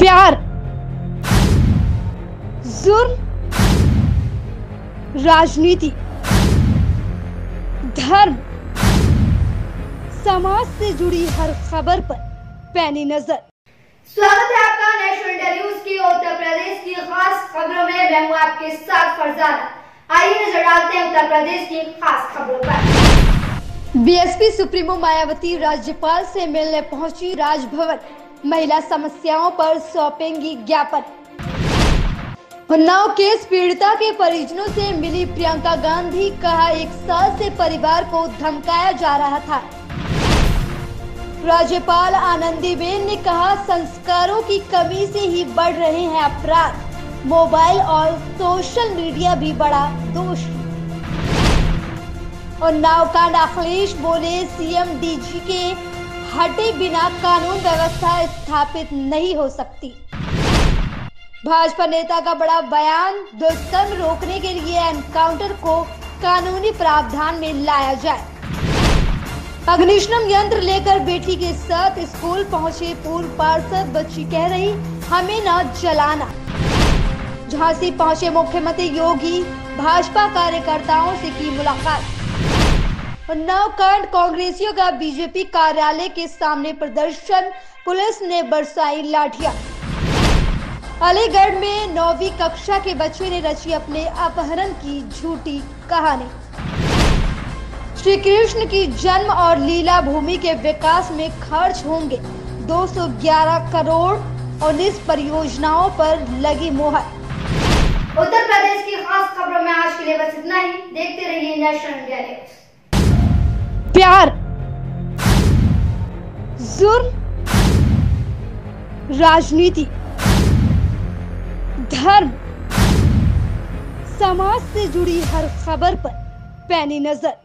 प्यार जुर्म राजनीति धर्म समाज से जुड़ी हर खबर पर पैनी नज़र। स्वागत है आपका नेशनल न्यूज़ की उत्तर प्रदेश की खास खबरों में। मैं हूँ आपके साथ फरजाना। आइए नज़र डालते हैं उत्तर प्रदेश की खास खबरों पर। बीएसपी सुप्रीमो मायावती राज्यपाल से मिलने पहुँची राजभवन। महिला समस्याओं पर सौंपेंगी ज्ञापन। उन्नाव केस पीड़िता के परिजनों से मिली प्रियंका गांधी, कहा एक साल से परिवार को धमकाया जा रहा था। राज्यपाल आनंदीबेन ने कहा, संस्कारों की कमी से ही बढ़ रहे हैं अपराध। मोबाइल और सोशल मीडिया भी बड़ा दोष और नावकांड अखिलेश बोले, सीएम डीजी के हटे बिना कानून व्यवस्था स्थापित नहीं हो सकती। भाजपा नेता का बड़ा बयान दुष्कर्म रोकने के लिए एनकाउंटर को कानूनी प्रावधान में लाया जाए। अग्निशमन यंत्र लेकर बेटी के साथ स्कूल पहुँचे पूर्व पार्षद, बच्ची कह रही, हमें न जलाना। झांसी पहुँचे मुख्यमंत्री योगी, भाजपा कार्यकर्ताओं से की मुलाकात। उन्नाव कांड कांग्रेसियों का बीजेपी कार्यालय के सामने प्रदर्शन। पुलिस ने बरसाई लाठियाँ। अलीगढ़ में नौवीं कक्षा के बच्चे ने रची अपने अपहरण की झूठी कहानी। श्री कृष्ण की जन्म और लीला भूमि के विकास में खर्च होंगे 211 करोड़ उन्नीस परियोजनाओं पर लगी मोहर। उत्तर प्रदेश की खास खबरों में आज के लिए बस इतना ही। देखते रहिए नेशनल इंडिया न्यूज़। प्यार। जुर्म। राजनीति। धर्म। समाज से जुड़ी हर खबर पर पैनी नज़र।